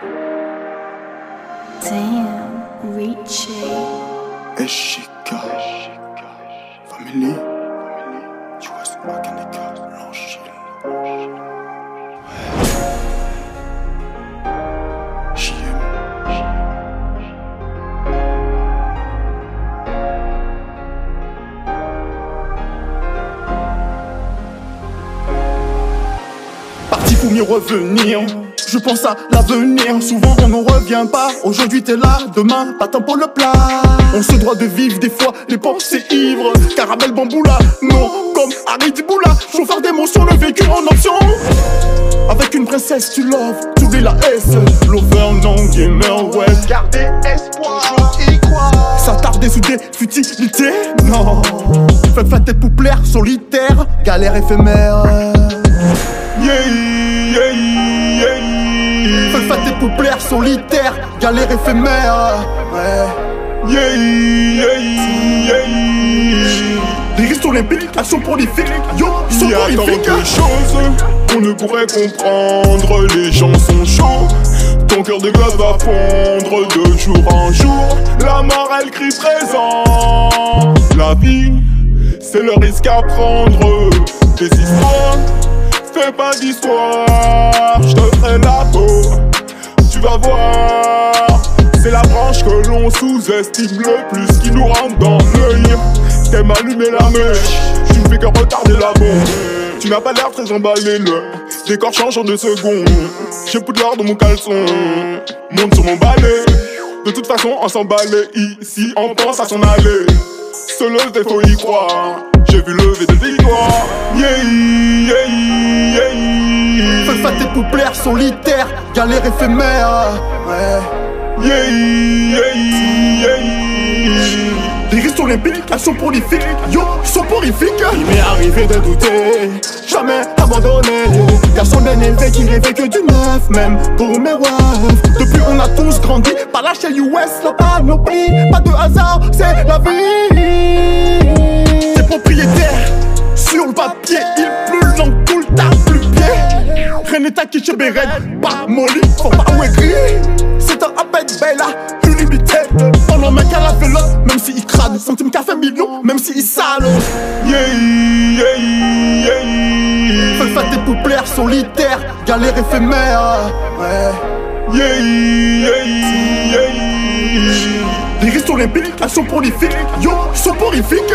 Damn. Family. Parti pour mieux revenir. Je pense à l'avenir, souvent on n'en revient pas. Aujourd'hui t'es là, demain pas temps pour le plat. On se doit de vivre des fois les pensées ivres. Caramel bamboula, non, comme Harry Diboula. Chauffeur d'émotion, le vécu en option. Avec une princesse tu love, tu oublies la S. Lover, non, gamer, ouais. Gardez espoir, toujours y croire. S'attarder sous des futilités, non. Faites fête pour plaire, solitaire, galère éphémère. Yeah, yeah, yeah. Faites fête pour plaire, solitaire, galère éphémère. Ouais. Yeah, yeah, yeah. Les risques olympiques, action prolifique, yo, sont Il y a tant de choses qu'on ne pourrait comprendre. Les gens sont chauds. Ton cœur de glace va fondre de jour en jour. La mort, elle crie présent. La vie, c'est le risque à prendre. Des histoires, fais pas d'histoire. Tu vas voir. C'est la branche que l'on sous-estime le plus qui nous rentre dans l'œil. T'aimes allumer la mèche, tu ne fais que retarder la bombe. Tu n'as pas l'air très emballé, le décor change en deux secondes. J'ai poudre dans mon caleçon, monte sur mon balai. De toute façon, on s'emballait ici, on pense à s'en aller. Seul il faut y croire. J'ai vu lever de victoire. Yeah, yeah, yeah. Faites fête pour plaire, solitaire, galère éphémère. Ouais. Yeah, yeah, yeah. Les risques olympiques, action prolifique, yo, sont prolifiques. Il m'est arrivé de douter. Jamais abandonné. Garçon bien élevé qui rêvait que du neuf, même pour mes waves. Depuis, on a tous grandi. Pas lâcher US, la panoplie. Pas de hasard, c'est la vie. Pied. Rien n'est acquis chez Beren. Pas molly, faut pas ou écrit. C'est un appel bella, illimité. En met qu'à la vélo, même s'il crade. Centime café million, même s'il sale. Yeah, yeah, yeah. Faites fête pour plaire, solitaire, galère éphémère. Ouais. Yeah, yeah, yeah. Les risques olympiques, action prolifique, yo, ils sont prolifiques.